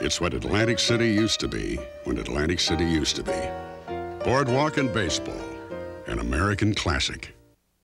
It's what Atlantic City used to be when Atlantic City used to be. Boardwalk and baseball, an American classic.